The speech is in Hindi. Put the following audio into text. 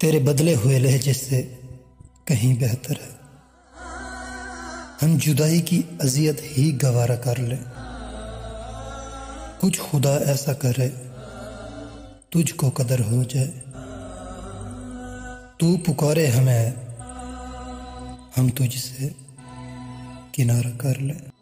तेरे बदले हुए लहजे से कहीं बेहतर है। हम जुदाई की अजियत ही गवारा कर ले। कुछ खुदा ऐसा करे, तुझको कदर हो जाए। तू पुकारे हमें, हम तुझसे किनारा कर ले।